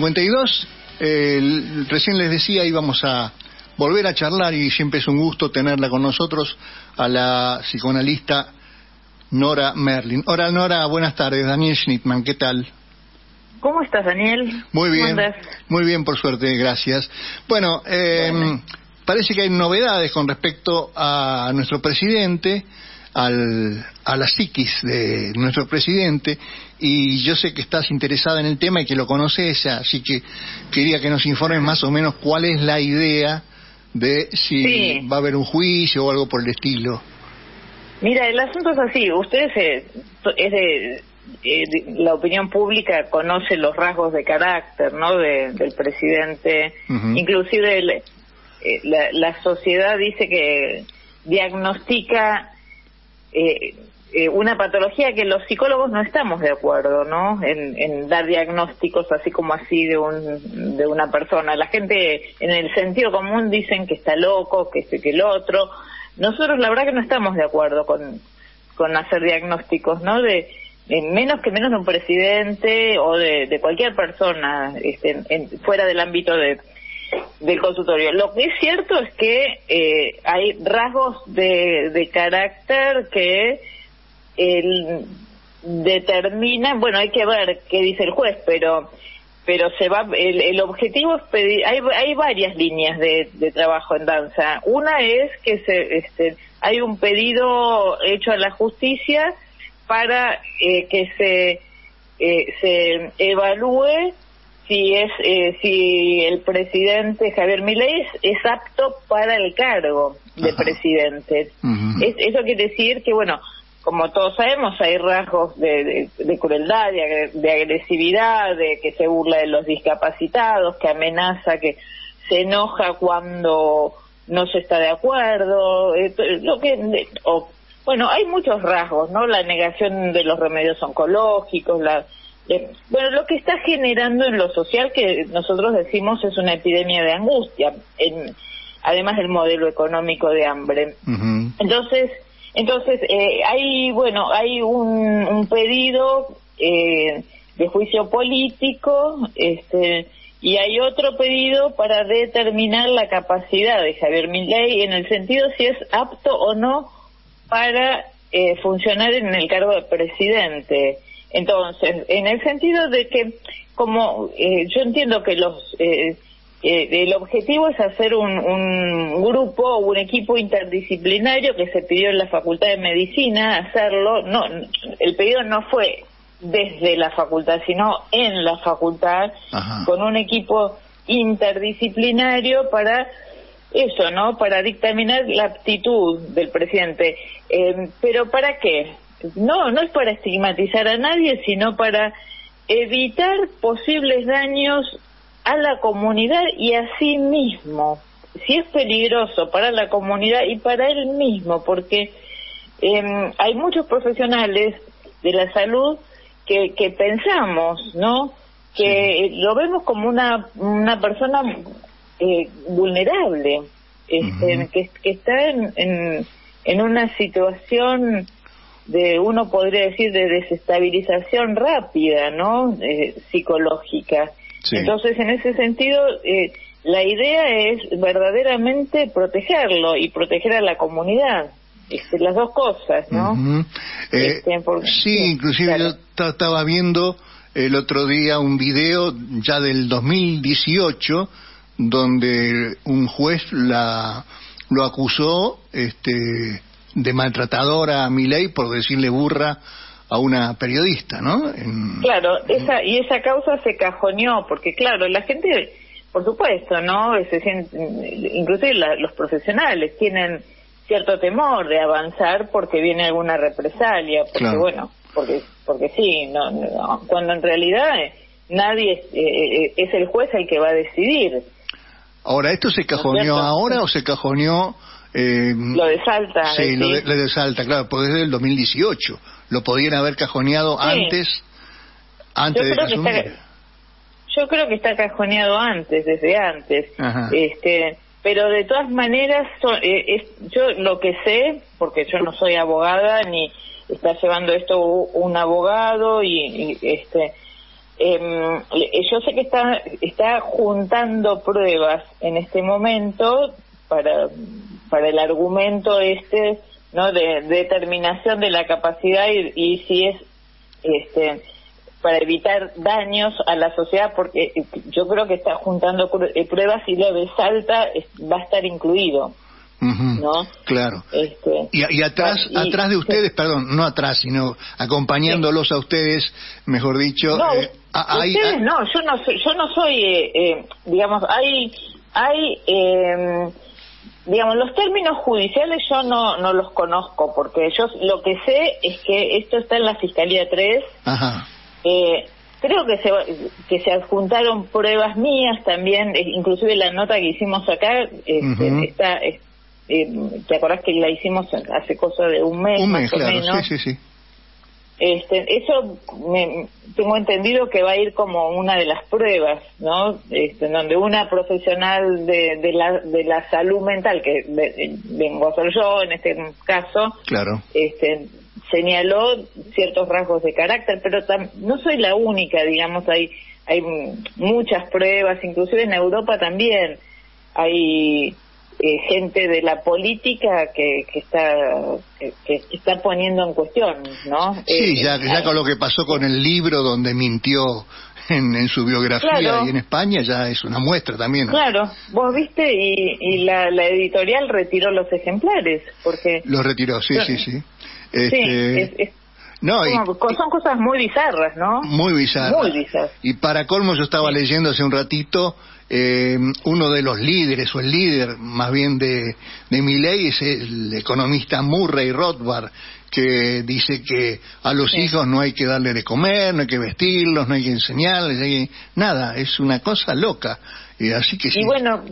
52. Eh, recién les decía, íbamos a volver a charlar y siempre es un gusto tenerla con nosotros a la psicoanalista Nora Merlin. Hola Nora, buenas tardes. Daniel Schnittman, ¿qué tal? ¿Cómo estás, Daniel? Muy bien, muy bien, por suerte, gracias. Bueno, eh, parece que hay novedades con respecto a nuestro presidente al, a la psiquis de nuestro presidente y yo sé que estás interesada en el tema y que lo conoces, así que quería que nos informes más o menos cuál es la idea de si va a haber un juicio o algo por el estilo. Mira, el asunto es así, ustedes eh, es de, eh, la opinión pública conoce los rasgos de carácter, ¿no? del presidente, inclusive eh, la, la sociedad dice que diagnostica eh, eh, una patología que los psicólogos no estamos de acuerdo, ¿no? En, dar diagnósticos así como así de, un, de una persona. La gente en el sentido común dicen que está loco, que este, que el otro. Nosotros la verdad que no estamos de acuerdo con, con hacer diagnósticos, ¿no? De, menos que menos de un presidente o de, de cualquier persona este, fuera del ámbito de, del consultorio. Lo que es cierto es que eh, hay rasgos de, de carácter que el, determinan, bueno, hay que ver qué dice el juez, pero pero se va el, el objetivo es pedir hay, hay varias líneas de, de, trabajo en danza una es que se este, hay un pedido hecho a la justicia para eh, que se eh, se evalúe si es eh, si el presidente Javier Milei es, apto para el cargo de presidente. eso quiere decir que bueno, como todos sabemos, hay rasgos de, crueldad, de, agresividad, de que se burla de los discapacitados, que amenaza, que se enoja cuando no se está de acuerdo, eh, lo que bueno, hay muchos rasgos, ¿no? La negación de los remedios oncológicos, la bueno, lo que está generando en lo social, que nosotros decimos es una epidemia de angustia, en, además del modelo económico de hambre. Entonces, entonces eh, hay, bueno, hay un, pedido eh, de juicio político, este, y hay otro pedido para determinar la capacidad de Javier Milei en el sentido si es apto o no para eh, funcionar en el cargo de presidente. Entonces, en el sentido de que, como eh, yo entiendo que los eh, eh, el objetivo es hacer un, un grupo, un equipo interdisciplinario que se pidió en la Facultad de Medicina hacerlo. No, el pedido no fue desde la facultad, sino en la facultad, con un equipo interdisciplinario para eso, ¿no? Para dictaminar la aptitud del presidente. pero ¿para qué? No, no es para estigmatizar a nadie, sino para evitar posibles daños a la comunidad y a sí mismo. Si es peligroso para la comunidad y para él mismo, porque em, hay muchos profesionales de la salud que, que pensamos, ¿no? Que lo vemos como una, una persona eh, vulnerable, este, que, que, está en, en, en una situación de uno podría decir de desestabilización rápida, ¿no? Eh, psicológica. Entonces, en ese sentido, eh, la idea es verdaderamente protegerlo y proteger a la comunidad. Este, las dos cosas, ¿no? Eh, este, sí, inclusive yo estaba viendo el otro día un video ya del 2018 donde un juez la lo acusó este de maltratadora a Milei por decirle burra a una periodista, ¿no? Claro, esa, y esa causa se cajoneó, porque claro, la gente, por supuesto, ¿no? Se inclusive los profesionales tienen cierto temor de avanzar porque viene alguna represalia, porque bueno, porque porque sí, no, cuando en realidad nadie es, eh, eh, es el juez el que va a decidir. Ahora, ¿esto se cajoneó ahora o se cajoneó eh, lo de Salta. Sí, lo de, Salta, claro, porque desde el 2018. Lo podían haber cajoneado antes, antes yo de creo Yo creo que está cajoneado antes, desde antes. Este, pero de todas maneras, eh, yo lo que sé, porque yo no soy abogada ni está llevando esto un abogado y, este em, yo sé que está, está juntando pruebas en este momento para, para el argumento este, ¿no? De, determinación de la capacidad y, y si es, este, para evitar daños a la sociedad, porque yo creo que está juntando eh, pruebas y lo de Salta va a estar incluido. ¿no? Claro. Este, y, atrás, atrás de ustedes, perdón, no atrás, sino acompañándolos a ustedes, mejor dicho. No, eh, ustedes no, yo no soy, yo no soy, eh, eh, digamos, hay, hay, em, digamos, los términos judiciales yo no, no los conozco, porque yo lo que sé es que esto está en la Fiscalía 3. Ajá. creo que se, que se adjuntaron pruebas mías también, inclusive la nota que hicimos acá este, está, eh, ¿te acordás que la hicimos hace cosa de un mes? Un mes, claro, sí, sí, sí. Este, eso me, tengo entendido que va a ir como una de las pruebas, ¿no? Este, donde una profesional de, de, la, de la salud mental, que vengo a ser yo en este caso, claro. este, señaló ciertos rasgos de carácter, pero no soy la única, digamos, hay, hay muchas pruebas, inclusive en Europa también hay eh, gente de la política que, que está que, está poniendo en cuestión, ¿no? Sí, eh, ya, ya con lo que pasó con el libro donde mintió en, su biografía y en España ya es una muestra también. Claro, vos viste y, y la, editorial retiró los ejemplares porque los retiró, sí, sí, sí. Este, no, son cosas muy bizarras, ¿no? Muy bizarras. Muy bizarras. Y para colmo yo estaba leyendo hace un ratito eh, uno de los líderes, o el líder más bien de, de mi ley, es el economista Murray Rothbard, que dice que a los hijos no hay que darle de comer, no hay que vestirlos, no hay que enseñarles, nada, es una cosa loca. Y así que Y bueno,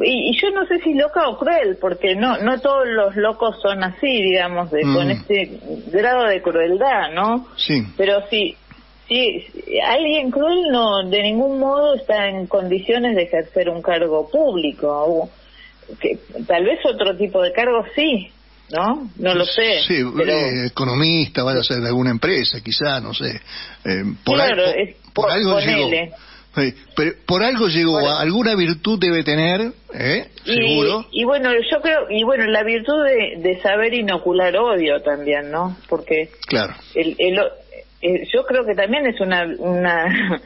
y, yo no sé si loca o cruel, porque no no todos los locos son así, digamos, de, con mm. este grado de crueldad, ¿no? Sí. Pero sí, Sí, alguien cruel no de ningún modo está en condiciones de ejercer un cargo público. Que, tal vez otro tipo de cargo sí, ¿no? No lo sé. Sí, eh, economista, vaya a ser de alguna empresa, quizá, no sé. Eh, por, claro, es, por, algo llegó. Pero por algo llegó, alguna virtud debe tener, ¿eh? Seguro. Y, bueno, yo creo, y bueno, la virtud de, de saber inocular odio también, ¿no? Porque claro. el, el, eh, yo creo que también es una, una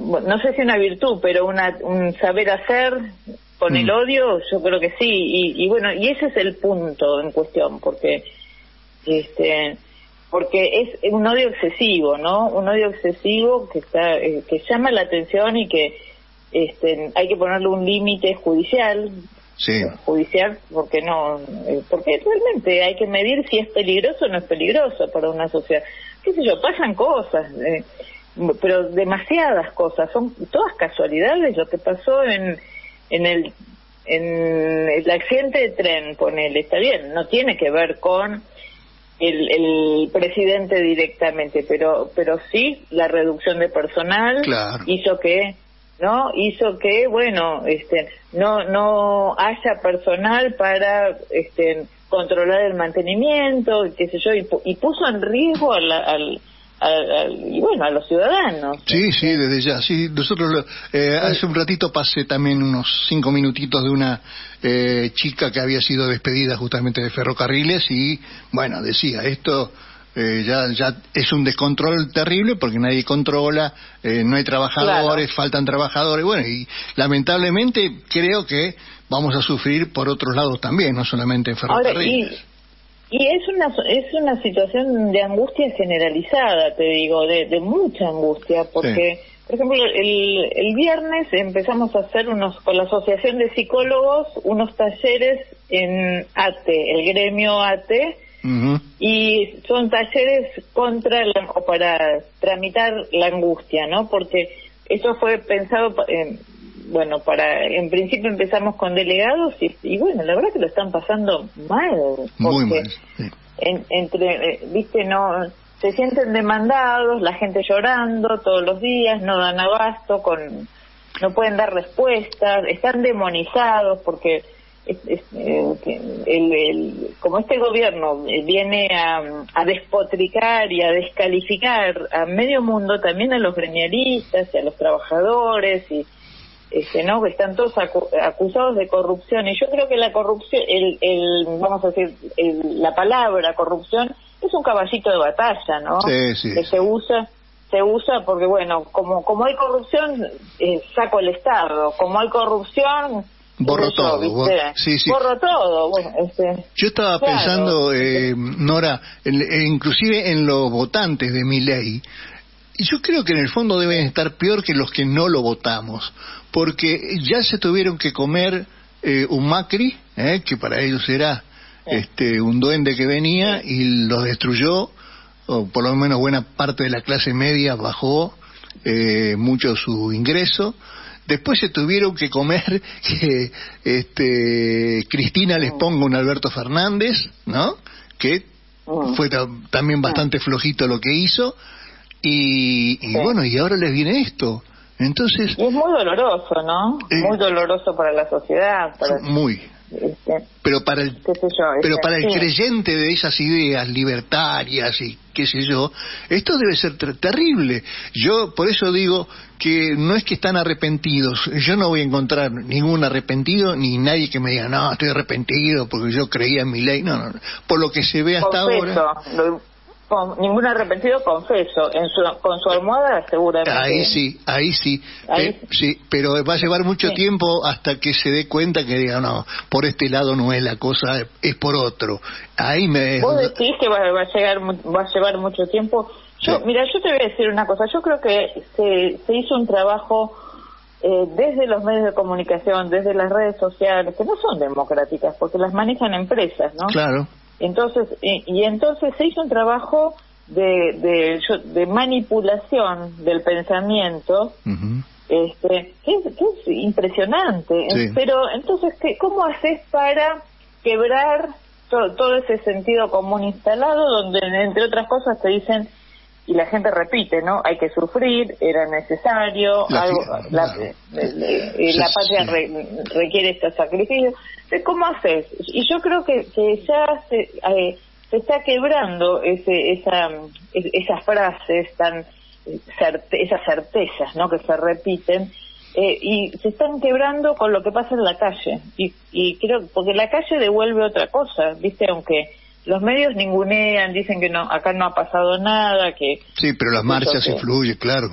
no sé si una virtud, pero una, un saber hacer con el mm. odio, yo creo que sí. Y, y, bueno, y ese es el punto en cuestión, porque este porque es un odio excesivo, ¿no? Un odio excesivo que está eh, que llama la atención y que este, hay que ponerle un límite judicial sí. judicial porque no eh, porque realmente hay que medir si es peligroso o no es peligroso para una sociedad qué sé yo pasan cosas eh, pero demasiadas cosas son todas casualidades lo que pasó en en el en el accidente de tren ponele está bien no tiene que ver con el, el presidente directamente pero pero sí la reducción de personal hizo que no hizo que bueno este no no haya personal para este controlar el mantenimiento qué sé yo y, puso en riesgo al, al, y bueno a los ciudadanos. Sí sí desde ya. Sí nosotros eh, hace un ratito pasé también unos cinco minutitos de una eh, chica que había sido despedida justamente de ferrocarriles y bueno decía esto eh, ya, ya es un descontrol terrible porque nadie controla, eh, no hay trabajadores, faltan trabajadores, bueno, y lamentablemente creo que vamos a sufrir por otros lados también, no solamente en ferrocarriles. y, es una es una situación de angustia generalizada, te digo, de, mucha angustia, porque, por ejemplo, el, el viernes empezamos a hacer unos con la Asociación de Psicólogos unos talleres en ATE, el gremio ATE, y son talleres contra o para tramitar la angustia, ¿no? Porque eso fue pensado, bueno, para, en principio empezamos con delegados y, bueno, la verdad que lo están pasando mal. Muy mal. entre, eh, viste, no, se sienten demandados, la gente llorando todos los días, no dan abasto con, no pueden dar respuestas, están demonizados porque el, como este gobierno viene a, despotricar y a descalificar a medio mundo, también a los gremialistas y a los trabajadores y este, ¿no? que están todos acusados de corrupción y yo creo que la corrupción, el, el vamos a decir, la palabra corrupción es un caballito de batalla, ¿no? Sí, sí. Que se usa se usa porque bueno, como como hay corrupción eh, saco el Estado, como hay corrupción Borro todo. Borro todo. Este, Yo estaba pensando, eh, Nora, inclusive en los votantes de mi ley. Y yo creo que en el fondo deben estar peor que los que no lo votamos, porque ya se tuvieron que comer eh, un Macri, eh, que para ellos era este, un duende que venía y los destruyó, o por lo menos buena parte de la clase media bajó eh, mucho su ingreso Después se tuvieron que comer que este, Cristina les ponga un Alberto Fernández, ¿no? Que mm. fue también bastante flojito lo que hizo. Y, bueno, y ahora les viene esto. Entonces. es muy doloroso, ¿no? Eh, muy doloroso para la sociedad. Muy, este, pero para el pero para el creyente de esas ideas libertarias y qué sé yo esto debe ser terrible yo por eso digo que no es que están arrepentidos yo no voy a encontrar ningún arrepentido ni nadie que me diga no estoy arrepentido porque yo creía en mi ley no no, por lo que se ve hasta ahora con ningún arrepentido confeso. En su, con su almohada seguramente. Ahí sí ahí sí. Sí pero va a llevar mucho tiempo hasta que se dé cuenta que diga no por este lado no es la cosa es por otro ahí me vos decís que va, a llegar va a llevar mucho tiempo yo mira yo te voy a decir una cosa. Yo creo que se, se hizo un trabajo eh, desde los medios de comunicación, desde las redes sociales, que no son democráticas, porque las manejan empresas, ¿no? Claro. Entonces, y, entonces se hizo un trabajo de, de, manipulación del pensamiento, este, que es, impresionante. Pero entonces, ¿qué, ¿cómo haces para quebrar todo ese sentido común instalado, donde entre otras cosas te dicen y la gente repite, ¿no? Hay que sufrir, era necesario, la, algo, la, la, patria requiere este sacrificio. ¿Cómo haces? Y yo creo que, que ya se, eh, se está quebrando ese, esa, esas frases tan esas certezas, ¿no? Que se repiten. Eh, y se están quebrando con lo que pasa en la calle y, y creo porque la calle devuelve otra cosa viste aunque los medios ningunean, dicen que no, acá no ha pasado nada, que... Sí, pero las marchas influyen, claro.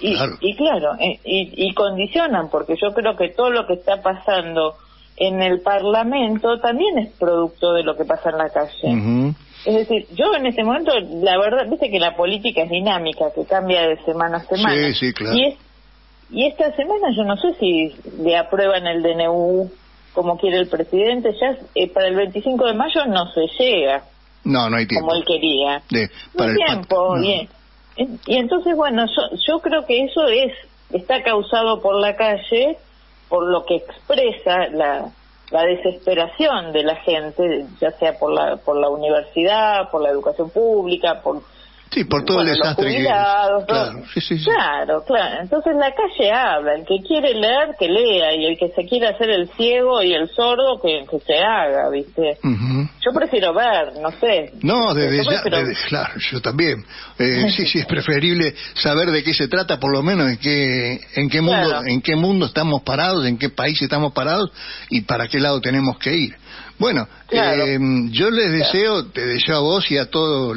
Y claro, y, claro eh, y, condicionan, porque yo creo que todo lo que está pasando en el Parlamento también es producto de lo que pasa en la calle. Es decir, yo en este momento, la verdad, viste que la política es dinámica, que cambia de semana a semana. Sí, sí, claro. Y, y esta semana yo no sé si le aprueban el DNU como quiere el presidente, ya eh, para el 25 de mayo no se llega. No, no hay tiempo. Como él quería. no hay tiempo, bien. Y entonces, bueno, yo, yo creo que eso es está causado por la calle, por lo que expresa la, la desesperación de la gente, ya sea por la, por la universidad, por la educación pública, por Sí, por todo el desastre que claro, claro, claro. Entonces la calle habla. El que quiere leer, que lea. Y el que se quiere hacer el ciego y el sordo, que, que se haga, ¿viste? Yo prefiero ver, no sé. No, desde ya, claro, yo también. Eh, sí, sí, es preferible saber de qué se trata, por lo menos en qué, en qué mundo, en qué mundo estamos parados, en qué país estamos parados y para qué lado tenemos que ir. Bueno, eh, yo les deseo, te deseo a vos y a todo,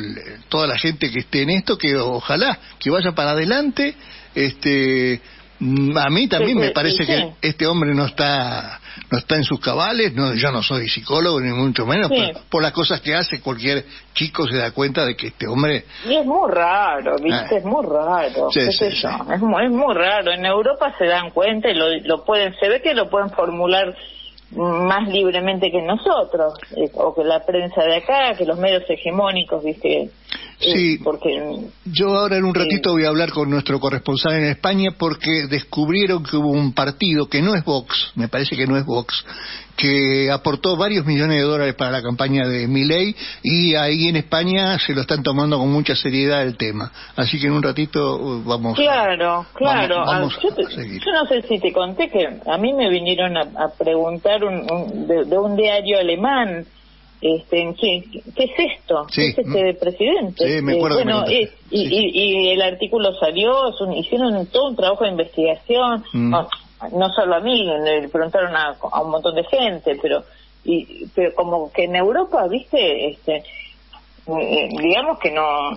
toda la gente que esté en esto, que ojalá que vaya para adelante. Este, mm, a mí también me parece que este hombre no está no está en sus cabales, no, yo no soy psicólogo ni mucho menos, pero por las cosas que hace cualquier chico se da cuenta de que este hombre... Y es muy raro, ¿viste? Ah. Es muy raro, Es, muy, es muy raro. En Europa se dan cuenta y lo, lo pueden, se ve que lo pueden formular más libremente que nosotros, eh, o que la prensa de acá, que los medios hegemónicos, ¿viste? Eh, sí, porque, yo ahora en un ratito voy a hablar con nuestro corresponsal en España porque descubrieron que hubo un partido que no es Vox, me parece que no es Vox, que aportó varios millones de dólares para la campaña de Milei y ahí en España se lo están tomando con mucha seriedad el tema. Así que en un ratito uh, vamos. Claro, claro. Ah, yo, no sé si te conté que a mí me vinieron a, preguntar de, un diario alemán. Este, ¿qué, ¿Qué es esto? ¿Qué es este presidente? Sí, me eh, acuerdo bueno, y, y, el artículo salió, hicieron todo un trabajo de investigación. Mm. Ah, no solo a mí, le preguntaron a, un montón de gente, pero y pero como que en Europa, viste, este eh, digamos que no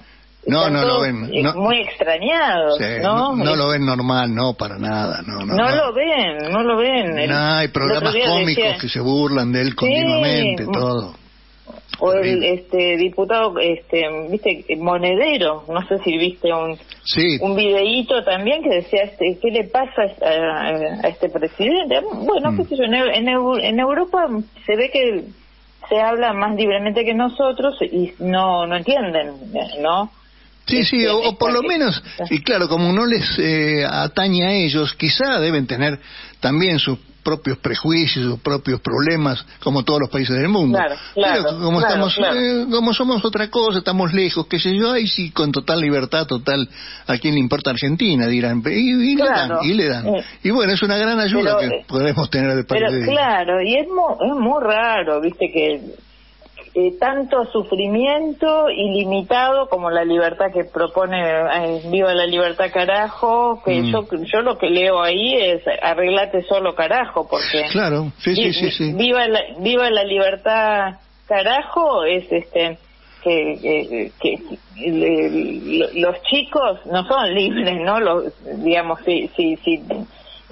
no, no lo ven. muy extrañados, ¿no? ¿no? lo ven normal, no, para nada. No, no, no, lo ven, no lo ven. No, hay programas cómicos que se burlan de él continuamente, todo o el este diputado este viste monedero no sé si viste un un videíto también que decía este qué le pasa a, este presidente bueno qué mm. sé yo en, en, Europa se ve que se habla más libremente que nosotros y no no entienden no Sí, sí, o, o, por lo menos, y claro, como no les eh, atañe a ellos, quizá deben tener también sus propios prejuicios, sus propios problemas, como todos los países del mundo. Claro, como estamos, eh, como somos otra cosa, estamos lejos, qué sé yo, ahí sí con total libertad, total, a quién le importa Argentina, dirán, y, le dan, y le dan. Eh, y bueno, es una gran ayuda que eh, podemos tener de parte pero, Claro, y es es muy raro, viste, que eh, tanto sufrimiento ilimitado como la libertad que propone eh, Viva la Libertad Carajo, que mm. yo yo lo que leo ahí es arreglate solo carajo, porque claro, sí, sí, sí, Viva la, Viva la Libertad Carajo es este que, que, los chicos no son libres, ¿no? Los, digamos, sí, sí, sí.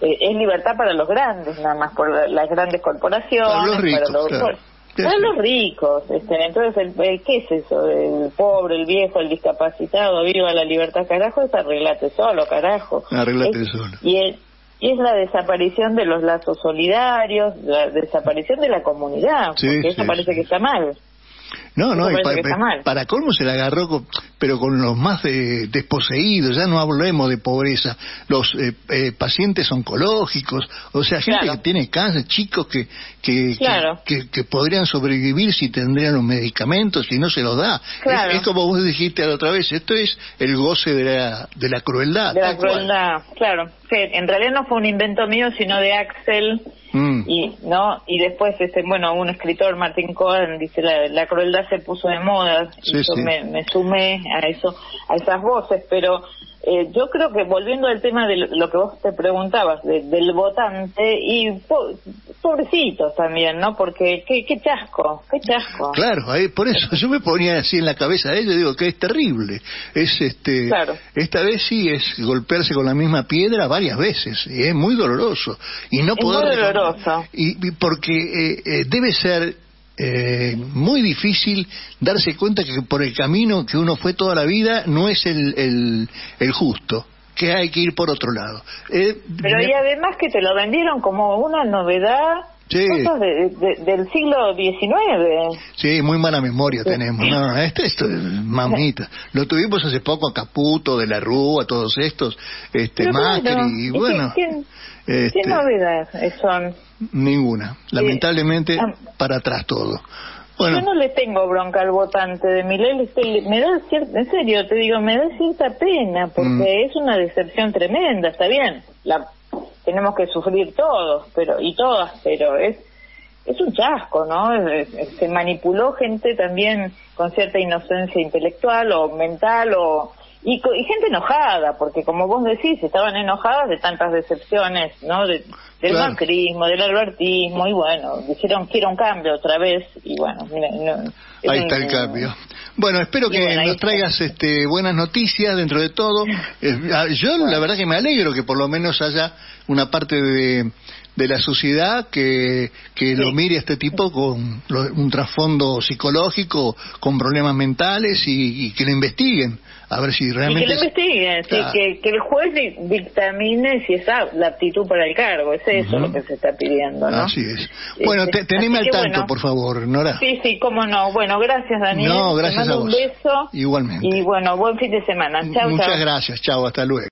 Eh, es libertad para los grandes, nada más por las grandes corporaciones, para los, son los ricos, este, entonces, el, ¿qué es eso? El pobre, el viejo, el discapacitado, viva la libertad, carajo, es arreglate solo, carajo. Arreglate solo. Y, y es la desaparición de los lazos solidarios, la desaparición de la comunidad, porque eso parece que está mal. No, no, para colmo se la agarró, pero con los más desposeídos, ya no hablemos de pobreza, los eh, eh, pacientes oncológicos, o sea, gente que tiene cáncer, chicos que que, que, podrían sobrevivir si tendrían los medicamentos y no se los da. Es, como vos dijiste la otra vez, esto es el goce de la, de la crueldad. De la crueldad, claro. Que en realidad no fue un invento mío, sino de Axel Mm. y no y después este bueno un escritor Martín Cohen dice la, la crueldad se puso de moda y yo Me, me, sumé a eso a esas voces pero eh, yo creo que volviendo al tema de lo que vos te preguntabas del votante y pobrecitos también, ¿no? Porque qué, qué chasco, qué chasco. Claro, por eso yo me ponía así en la cabeza de ellos, digo que es terrible. Es este, esta vez sí es golpearse con la misma piedra varias veces y es muy doloroso y no poder. Muy doloroso. Y, porque eh, eh, debe ser eh, muy difícil darse cuenta que por el camino que uno fue toda la vida no es el, el, justo que hay que ir por otro lado. Eh, Pero y además que te lo vendieron como una novedad del siglo XIX. Sí, muy mala memoria tenemos. No, este, esto es mamita. Lo tuvimos hace poco a Caputo, de la Rúa, todos estos, este, Macri, y bueno. ¿Qué este, novedades son? Ninguna. Lamentablemente, ah. para atrás todo. Yo no le tengo bronca al votante de Milei, me da cierta, en serio te digo, me da cierta pena porque mm. es una decepción tremenda, está bien, la tenemos que sufrir todos, pero y todas, pero es es un chasco, ¿no? Se manipuló gente también con cierta inocencia intelectual o mental o y, gente enojada, porque como vos decís, estaban enojadas de tantas decepciones, ¿no? del macrismo, del albertismo, y bueno, dijeron quiero un cambio otra vez, y bueno, Ahí está el cambio. Bueno, espero que nos traigas este, buenas noticias dentro de todo. Ah, yo la verdad que me alegro que por lo menos haya una parte de, de la sociedad que, que lo mire a este tipo con un trasfondo psicológico, con problemas mentales y, que lo investiguen. A ver si realmente. que lo investiguen, que, que, el juez dictamine si es la aptitud para el cargo. Es eso lo que se está pidiendo, ¿no? Así es. Bueno, este, teneme al tanto, por favor, Nora. Sí, sí, cómo no. Bueno, gracias, Daniel. No, gracias Te mando a vos. un beso. Igualmente. Y bueno, buen fin de semana. Chao, Muchas gracias. Chao, hasta luego.